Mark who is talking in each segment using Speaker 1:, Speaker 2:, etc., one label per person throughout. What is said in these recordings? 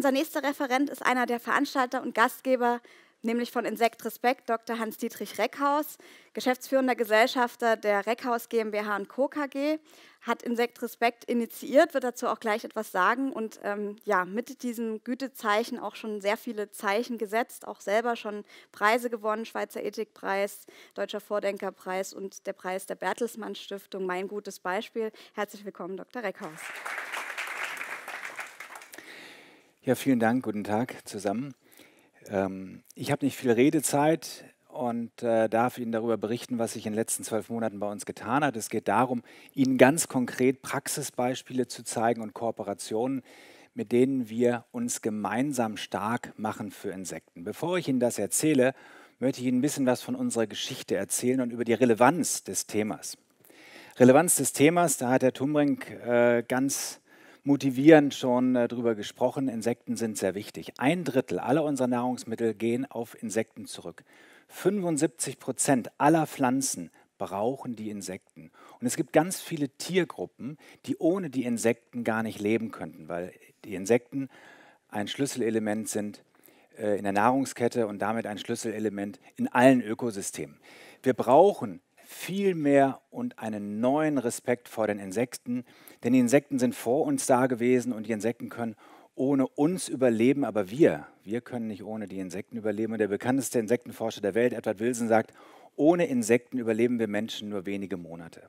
Speaker 1: unser nächster Referent ist einer der Veranstalter und Gastgeber nämlich von Insekt Respekt Dr. Hans-Dietrich Reckhaus, geschäftsführender Gesellschafter der Reckhaus GmbH und Co. KG, hat Insekt Respekt initiiert, wird dazu auch gleich etwas sagen und ähm, ja, mit diesem Gütezeichen auch schon sehr viele Zeichen gesetzt, auch selber schon Preise gewonnen, Schweizer Ethikpreis, Deutscher Vordenkerpreis und der Preis der Bertelsmann Stiftung, mein gutes Beispiel. Herzlich willkommen, Dr. Reckhaus.
Speaker 2: Ja, vielen Dank, guten Tag zusammen. Ähm, ich habe nicht viel Redezeit und äh, darf Ihnen darüber berichten, was sich in den letzten zwölf Monaten bei uns getan hat. Es geht darum, Ihnen ganz konkret Praxisbeispiele zu zeigen und Kooperationen, mit denen wir uns gemeinsam stark machen für Insekten. Bevor ich Ihnen das erzähle, möchte ich Ihnen ein bisschen was von unserer Geschichte erzählen und über die Relevanz des Themas. Relevanz des Themas, da hat Herr Tumbrink äh, ganz motivierend schon äh, darüber gesprochen. Insekten sind sehr wichtig. Ein Drittel aller unserer Nahrungsmittel gehen auf Insekten zurück. 75 Prozent aller Pflanzen brauchen die Insekten. Und es gibt ganz viele Tiergruppen, die ohne die Insekten gar nicht leben könnten, weil die Insekten ein Schlüsselelement sind äh, in der Nahrungskette und damit ein Schlüsselelement in allen Ökosystemen. Wir brauchen viel mehr und einen neuen Respekt vor den Insekten, denn die Insekten sind vor uns da gewesen und die Insekten können ohne uns überleben, aber wir, wir können nicht ohne die Insekten überleben. Und der bekannteste Insektenforscher der Welt, Edward Wilson, sagt, ohne Insekten überleben wir Menschen nur wenige Monate.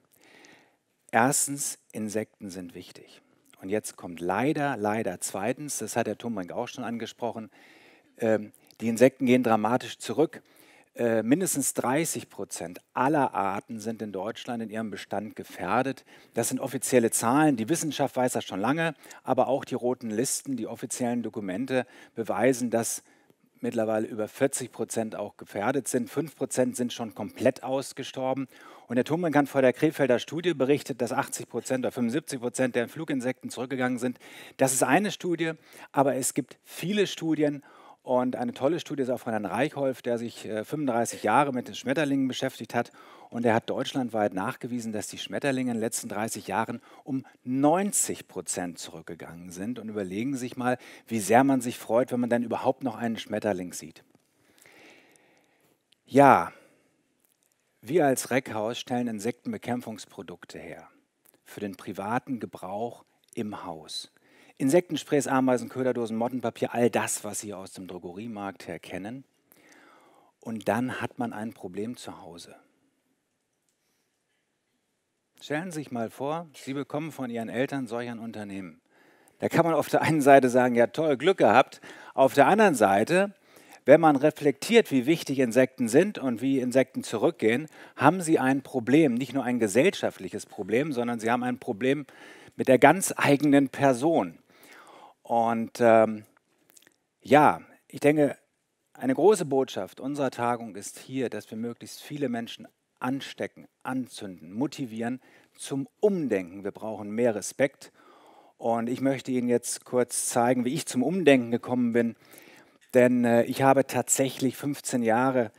Speaker 2: Erstens, Insekten sind wichtig. Und jetzt kommt leider, leider zweitens, das hat der Tumbrink auch schon angesprochen, ähm, die Insekten gehen dramatisch zurück. Äh, mindestens 30 Prozent aller Arten sind in Deutschland in ihrem Bestand gefährdet. Das sind offizielle Zahlen. Die Wissenschaft weiß das schon lange, aber auch die roten Listen, die offiziellen Dokumente beweisen, dass mittlerweile über 40 Prozent auch gefährdet sind. 5 Prozent sind schon komplett ausgestorben. Und der hat vor der Krefelder Studie berichtet, dass 80 Prozent oder 75 Prozent der Fluginsekten zurückgegangen sind. Das ist eine Studie, aber es gibt viele Studien und eine tolle Studie ist auch von Herrn Reichholf, der sich 35 äh, Jahre mit den Schmetterlingen beschäftigt hat. Und er hat deutschlandweit nachgewiesen, dass die Schmetterlinge in den letzten 30 Jahren um 90 Prozent zurückgegangen sind. Und überlegen sich mal, wie sehr man sich freut, wenn man dann überhaupt noch einen Schmetterling sieht. Ja, wir als Reckhaus stellen Insektenbekämpfungsprodukte her für den privaten Gebrauch im Haus. Insektensprays, Ameisen, Köderdosen, Mottenpapier, all das, was Sie aus dem Drogeriemarkt her kennen. Und dann hat man ein Problem zu Hause. Stellen Sie sich mal vor, Sie bekommen von Ihren Eltern solch ein Unternehmen. Da kann man auf der einen Seite sagen, ja toll, Glück gehabt. Auf der anderen Seite, wenn man reflektiert, wie wichtig Insekten sind und wie Insekten zurückgehen, haben Sie ein Problem, nicht nur ein gesellschaftliches Problem, sondern Sie haben ein Problem mit der ganz eigenen Person. Und ähm, ja, ich denke, eine große Botschaft unserer Tagung ist hier, dass wir möglichst viele Menschen anstecken, anzünden, motivieren zum Umdenken. Wir brauchen mehr Respekt. Und ich möchte Ihnen jetzt kurz zeigen, wie ich zum Umdenken gekommen bin. Denn äh, ich habe tatsächlich 15 Jahre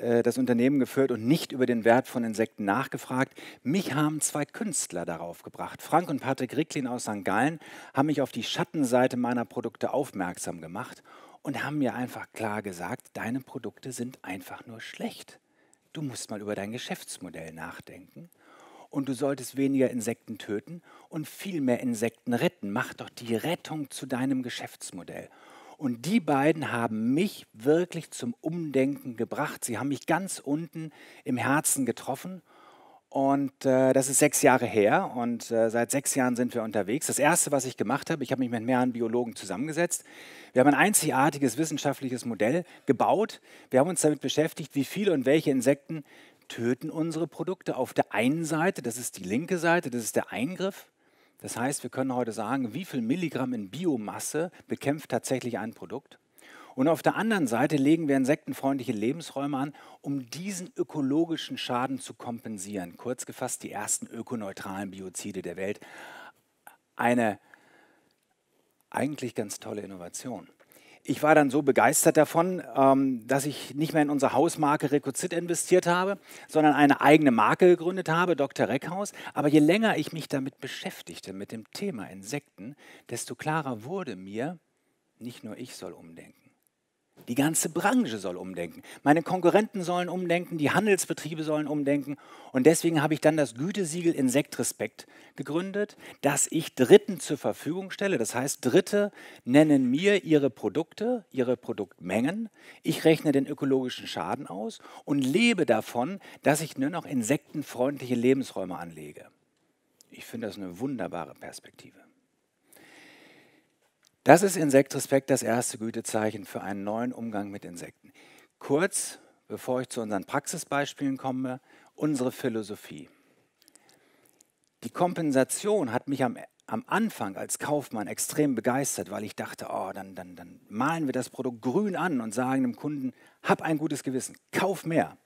Speaker 2: äh, das Unternehmen geführt und nicht über den Wert von Insekten nachgefragt. Mich haben zwei Künstler darauf gebracht. Frank und Patrick Ricklin aus St. Gallen haben mich auf die Schattenseite meiner Produkte aufmerksam gemacht und haben mir einfach klar gesagt, deine Produkte sind einfach nur schlecht. Du musst mal über dein Geschäftsmodell nachdenken und du solltest weniger Insekten töten und viel mehr Insekten retten. Mach doch die Rettung zu deinem Geschäftsmodell. Und die beiden haben mich wirklich zum Umdenken gebracht. Sie haben mich ganz unten im Herzen getroffen. Und äh, das ist sechs Jahre her und äh, seit sechs Jahren sind wir unterwegs. Das Erste, was ich gemacht habe, ich habe mich mit mehreren Biologen zusammengesetzt. Wir haben ein einzigartiges wissenschaftliches Modell gebaut. Wir haben uns damit beschäftigt, wie viele und welche Insekten töten unsere Produkte. Auf der einen Seite, das ist die linke Seite, das ist der Eingriff. Das heißt, wir können heute sagen, wie viel Milligramm in Biomasse bekämpft tatsächlich ein Produkt. Und auf der anderen Seite legen wir insektenfreundliche Lebensräume an, um diesen ökologischen Schaden zu kompensieren. Kurz gefasst die ersten ökoneutralen Biozide der Welt. Eine eigentlich ganz tolle Innovation ich war dann so begeistert davon, ähm, dass ich nicht mehr in unsere Hausmarke Recozit investiert habe, sondern eine eigene Marke gegründet habe, Dr. Reckhaus. Aber je länger ich mich damit beschäftigte, mit dem Thema Insekten, desto klarer wurde mir, Nicht nur ich soll umdenken. Die ganze Branche soll umdenken. Meine Konkurrenten sollen umdenken, die Handelsbetriebe sollen umdenken. Und deswegen habe ich dann das Gütesiegel Insektrespekt gegründet, das ich Dritten zur Verfügung stelle. Das heißt, Dritte nennen mir ihre Produkte, ihre Produktmengen. Ich rechne den ökologischen Schaden aus und lebe davon, dass ich nur noch insektenfreundliche Lebensräume anlege. Ich finde das eine wunderbare Perspektive. Das ist Insektrespekt das erste Gütezeichen für einen neuen Umgang mit Insekten. Kurz, bevor ich zu unseren Praxisbeispielen komme, unsere Philosophie. Die Kompensation hat mich am, am Anfang als Kaufmann extrem begeistert, weil ich dachte, oh, dann, dann, dann malen wir das Produkt grün an und sagen dem Kunden, hab ein gutes Gewissen, kauf mehr.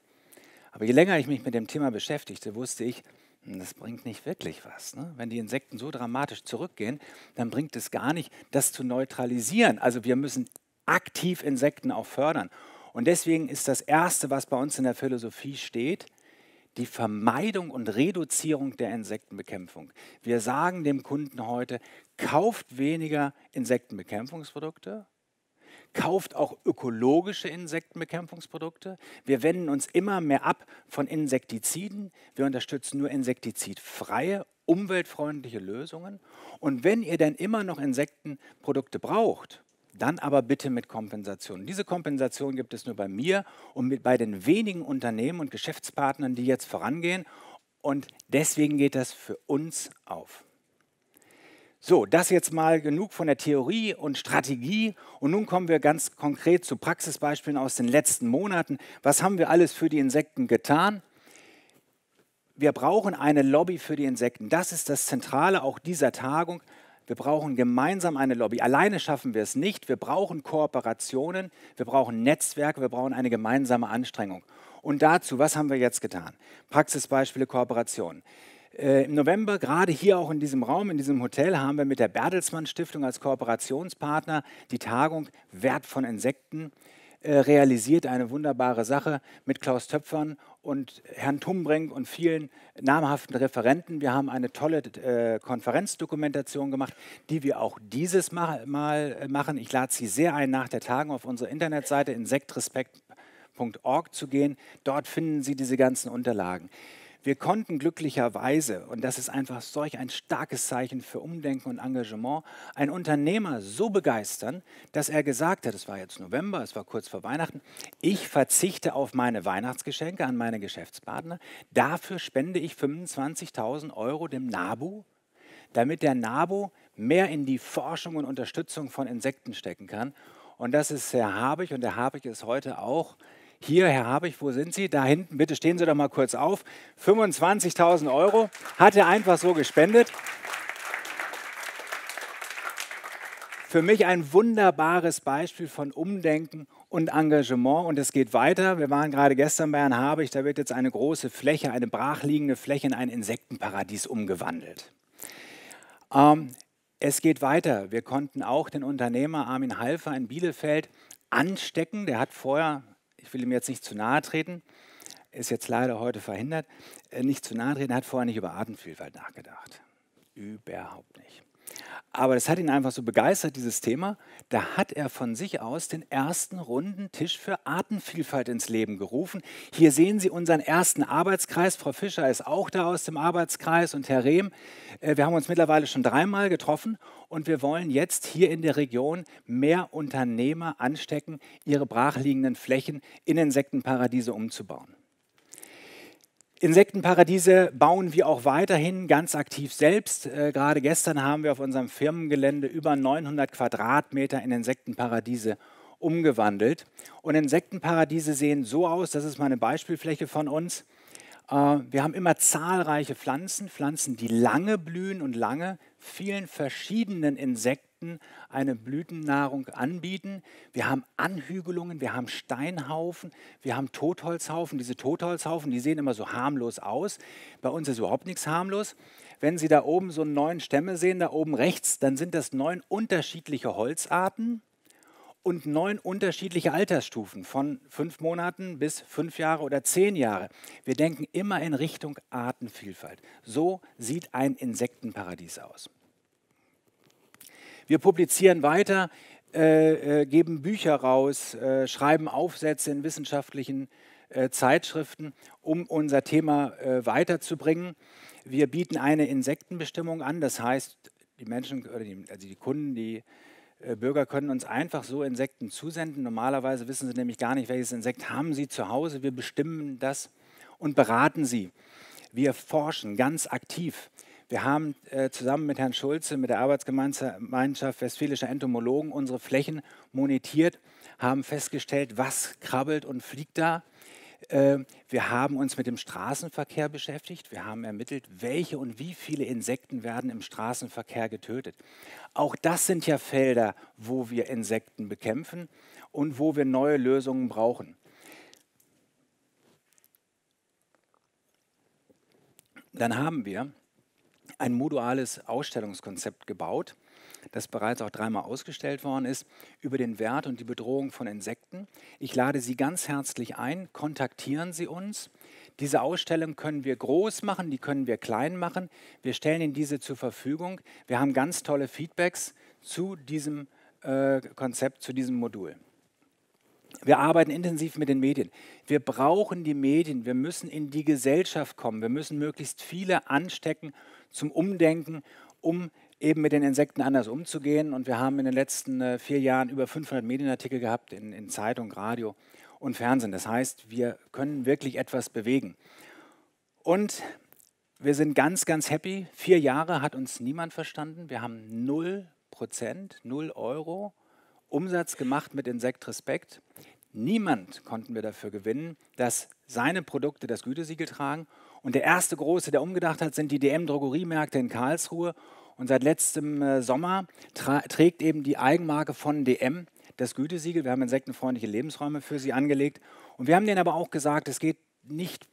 Speaker 2: Aber je länger ich mich mit dem Thema beschäftigte, wusste ich, das bringt nicht wirklich was. Ne? Wenn die Insekten so dramatisch zurückgehen, dann bringt es gar nicht, das zu neutralisieren. Also wir müssen aktiv Insekten auch fördern. Und deswegen ist das Erste, was bei uns in der Philosophie steht, die Vermeidung und Reduzierung der Insektenbekämpfung. Wir sagen dem Kunden heute, kauft weniger Insektenbekämpfungsprodukte, kauft auch ökologische Insektenbekämpfungsprodukte. Wir wenden uns immer mehr ab von Insektiziden. Wir unterstützen nur insektizidfreie, umweltfreundliche Lösungen. Und wenn ihr dann immer noch Insektenprodukte braucht, dann aber bitte mit Kompensation. Diese Kompensation gibt es nur bei mir und mit, bei den wenigen Unternehmen und Geschäftspartnern, die jetzt vorangehen. Und deswegen geht das für uns auf. So, das jetzt mal genug von der Theorie und Strategie. Und nun kommen wir ganz konkret zu Praxisbeispielen aus den letzten Monaten. Was haben wir alles für die Insekten getan? Wir brauchen eine Lobby für die Insekten. Das ist das Zentrale auch dieser Tagung. Wir brauchen gemeinsam eine Lobby. Alleine schaffen wir es nicht. Wir brauchen Kooperationen, wir brauchen Netzwerke, wir brauchen eine gemeinsame Anstrengung. Und dazu, was haben wir jetzt getan? Praxisbeispiele, Kooperationen. Äh, Im November, gerade hier auch in diesem Raum, in diesem Hotel, haben wir mit der Bertelsmann Stiftung als Kooperationspartner die Tagung Wert von Insekten äh, realisiert. Eine wunderbare Sache mit Klaus Töpfern und Herrn Tumbrink und vielen namhaften Referenten. Wir haben eine tolle äh, Konferenzdokumentation gemacht, die wir auch dieses Mal, mal äh, machen. Ich lade Sie sehr ein, nach der Tagung auf unsere Internetseite insektrespekt.org zu gehen. Dort finden Sie diese ganzen Unterlagen. Wir konnten glücklicherweise, und das ist einfach solch ein starkes Zeichen für Umdenken und Engagement, einen Unternehmer so begeistern, dass er gesagt hat, es war jetzt November, es war kurz vor Weihnachten, ich verzichte auf meine Weihnachtsgeschenke an meine Geschäftspartner, dafür spende ich 25.000 Euro dem NABU, damit der NABU mehr in die Forschung und Unterstützung von Insekten stecken kann. Und das ist Herr Habig und der Habig ist heute auch hier, Herr Habich, wo sind Sie? Da hinten, bitte stehen Sie doch mal kurz auf. 25.000 Euro hat er einfach so gespendet. Für mich ein wunderbares Beispiel von Umdenken und Engagement. Und es geht weiter. Wir waren gerade gestern bei Herrn Habich. Da wird jetzt eine große Fläche, eine brachliegende Fläche in ein Insektenparadies umgewandelt. Ähm, es geht weiter. Wir konnten auch den Unternehmer Armin Halfer in Bielefeld anstecken. Der hat vorher ich will ihm jetzt nicht zu nahe treten, ist jetzt leider heute verhindert, äh, nicht zu nahe treten, hat vorher nicht über Artenvielfalt nachgedacht. Überhaupt nicht. Aber das hat ihn einfach so begeistert, dieses Thema. Da hat er von sich aus den ersten runden Tisch für Artenvielfalt ins Leben gerufen. Hier sehen Sie unseren ersten Arbeitskreis. Frau Fischer ist auch da aus dem Arbeitskreis und Herr Rehm. Äh, wir haben uns mittlerweile schon dreimal getroffen und wir wollen jetzt hier in der Region mehr Unternehmer anstecken, ihre brachliegenden Flächen in Insektenparadiese umzubauen. Insektenparadiese bauen wir auch weiterhin ganz aktiv selbst. Äh, gerade gestern haben wir auf unserem Firmengelände über 900 Quadratmeter in Insektenparadiese umgewandelt. Und Insektenparadiese sehen so aus, das ist mal eine Beispielfläche von uns. Äh, wir haben immer zahlreiche Pflanzen, Pflanzen, die lange blühen und lange vielen verschiedenen Insekten Insekten eine Blütennahrung anbieten. Wir haben Anhügelungen, wir haben Steinhaufen, wir haben Totholzhaufen. Diese Totholzhaufen, die sehen immer so harmlos aus. Bei uns ist überhaupt nichts harmlos. Wenn Sie da oben so neun Stämme sehen, da oben rechts, dann sind das neun unterschiedliche Holzarten und neun unterschiedliche Altersstufen von fünf Monaten bis fünf Jahre oder zehn Jahre. Wir denken immer in Richtung Artenvielfalt. So sieht ein Insektenparadies aus. Wir publizieren weiter äh, äh, geben Bücher raus, äh, schreiben Aufsätze in wissenschaftlichen äh, Zeitschriften, um unser Thema äh, weiterzubringen. Wir bieten eine Insektenbestimmung an, das heißt, die Menschen, die, also die Kunden, die äh, Bürger können uns einfach so Insekten zusenden. Normalerweise wissen sie nämlich gar nicht, welches Insekt haben sie zu Hause. Wir bestimmen das und beraten sie. Wir forschen ganz aktiv. Wir haben äh, zusammen mit Herrn Schulze, mit der Arbeitsgemeinschaft Westfälischer Entomologen unsere Flächen monetiert, haben festgestellt, was krabbelt und fliegt da. Äh, wir haben uns mit dem Straßenverkehr beschäftigt. Wir haben ermittelt, welche und wie viele Insekten werden im Straßenverkehr getötet. Auch das sind ja Felder, wo wir Insekten bekämpfen und wo wir neue Lösungen brauchen. Dann haben wir ein modulales Ausstellungskonzept gebaut das bereits auch dreimal ausgestellt worden ist, über den Wert und die Bedrohung von Insekten. Ich lade Sie ganz herzlich ein, kontaktieren Sie uns. Diese Ausstellung können wir groß machen, die können wir klein machen. Wir stellen Ihnen diese zur Verfügung. Wir haben ganz tolle Feedbacks zu diesem äh, Konzept, zu diesem Modul. Wir arbeiten intensiv mit den Medien. Wir brauchen die Medien. Wir müssen in die Gesellschaft kommen. Wir müssen möglichst viele anstecken zum Umdenken, um eben mit den Insekten anders umzugehen. Und wir haben in den letzten äh, vier Jahren über 500 Medienartikel gehabt in, in Zeitung, Radio und Fernsehen. Das heißt, wir können wirklich etwas bewegen. Und wir sind ganz, ganz happy. Vier Jahre hat uns niemand verstanden. Wir haben 0 Prozent, 0 Euro Umsatz gemacht mit Insekt Respekt. Niemand konnten wir dafür gewinnen, dass seine Produkte das Gütesiegel tragen. Und der erste große, der umgedacht hat, sind die DM-Drogeriemärkte in Karlsruhe. Und seit letztem äh, Sommer trägt eben die Eigenmarke von DM das Gütesiegel. Wir haben insektenfreundliche Lebensräume für sie angelegt. Und wir haben denen aber auch gesagt, es geht nicht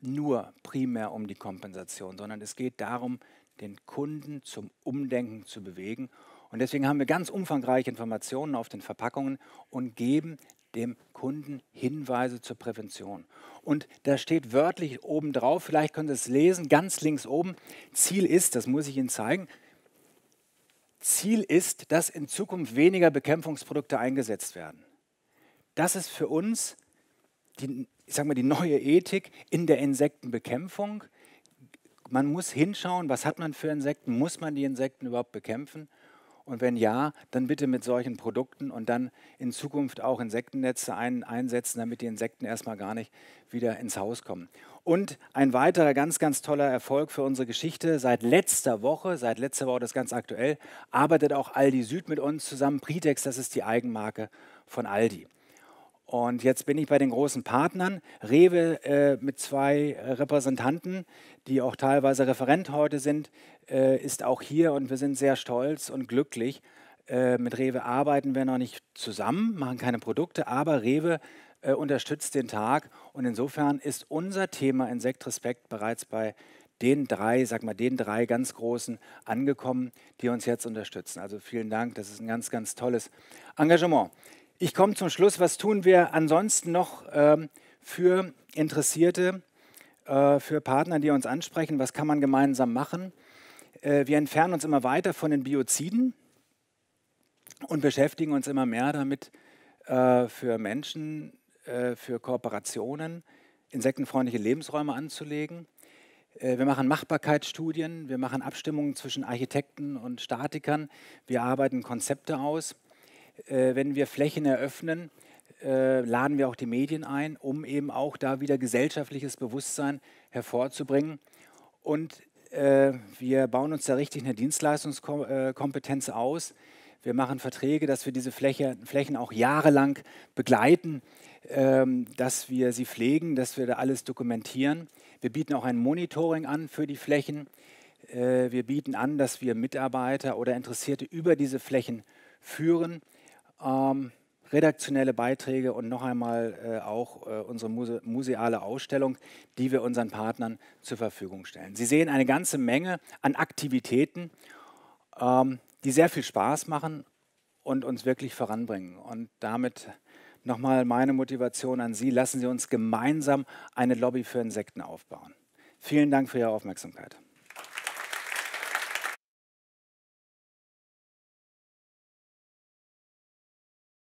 Speaker 2: nur primär um die Kompensation, sondern es geht darum, den Kunden zum Umdenken zu bewegen. Und deswegen haben wir ganz umfangreiche Informationen auf den Verpackungen und geben dem Kunden Hinweise zur Prävention. Und da steht wörtlich oben drauf, vielleicht können Sie es lesen, ganz links oben, Ziel ist, das muss ich Ihnen zeigen, Ziel ist, dass in Zukunft weniger Bekämpfungsprodukte eingesetzt werden. Das ist für uns die, ich sag mal, die neue Ethik in der Insektenbekämpfung. Man muss hinschauen, was hat man für Insekten, muss man die Insekten überhaupt bekämpfen? Und wenn ja, dann bitte mit solchen Produkten und dann in Zukunft auch Insektennetze ein, einsetzen, damit die Insekten erstmal gar nicht wieder ins Haus kommen. Und ein weiterer ganz, ganz toller Erfolg für unsere Geschichte. Seit letzter Woche, seit letzter Woche, das ist ganz aktuell, arbeitet auch Aldi Süd mit uns zusammen. Pritex, das ist die Eigenmarke von Aldi. Und jetzt bin ich bei den großen Partnern. Rewe äh, mit zwei Repräsentanten, die auch teilweise Referent heute sind, äh, ist auch hier und wir sind sehr stolz und glücklich. Äh, mit Rewe arbeiten wir noch nicht zusammen, machen keine Produkte, aber Rewe äh, unterstützt den Tag und insofern ist unser Thema Insektrespekt bereits bei den drei, sag mal, den drei ganz großen angekommen, die uns jetzt unterstützen. Also vielen Dank, das ist ein ganz, ganz tolles Engagement. Ich komme zum Schluss. Was tun wir ansonsten noch ähm, für Interessierte, äh, für Partner, die uns ansprechen? Was kann man gemeinsam machen? Äh, wir entfernen uns immer weiter von den Bioziden und beschäftigen uns immer mehr damit, äh, für Menschen, äh, für Kooperationen insektenfreundliche Lebensräume anzulegen. Äh, wir machen Machbarkeitsstudien, wir machen Abstimmungen zwischen Architekten und Statikern, wir arbeiten Konzepte aus wenn wir Flächen eröffnen, äh, laden wir auch die Medien ein, um eben auch da wieder gesellschaftliches Bewusstsein hervorzubringen. Und äh, wir bauen uns da richtig eine Dienstleistungskompetenz aus. Wir machen Verträge, dass wir diese Fläche, Flächen auch jahrelang begleiten, ähm, dass wir sie pflegen, dass wir da alles dokumentieren. Wir bieten auch ein Monitoring an für die Flächen. Äh, wir bieten an, dass wir Mitarbeiter oder Interessierte über diese Flächen führen ähm, redaktionelle Beiträge und noch einmal äh, auch äh, unsere Muse museale Ausstellung, die wir unseren Partnern zur Verfügung stellen. Sie sehen eine ganze Menge an Aktivitäten, ähm, die sehr viel Spaß machen und uns wirklich voranbringen. Und damit nochmal meine Motivation an Sie. Lassen Sie uns gemeinsam eine Lobby für Insekten aufbauen. Vielen Dank für Ihre Aufmerksamkeit.